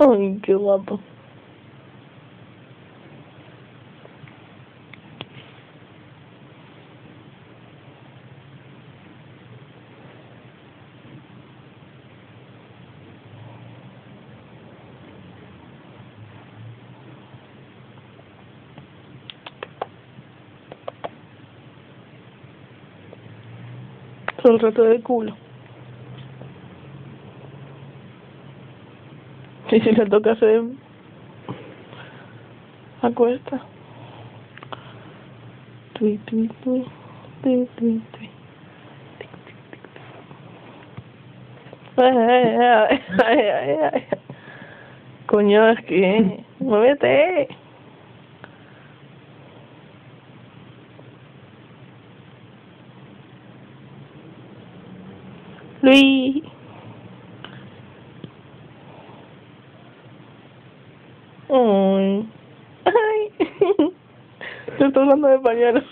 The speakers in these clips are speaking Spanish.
Ay, qué Todo el rato de culo. Y si le toca se acuesta. Tui, tui, tui, tui, tui, tui. Ay, ay, ay, ay, ay, es que... ¡Muévete! Luis. Ay. Ay. Te estoy hablando de pañuelo.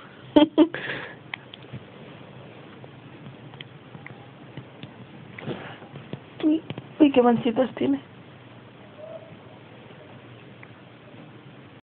Uy, qué manchitas tiene.